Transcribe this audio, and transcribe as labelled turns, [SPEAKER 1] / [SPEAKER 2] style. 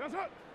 [SPEAKER 1] That's it.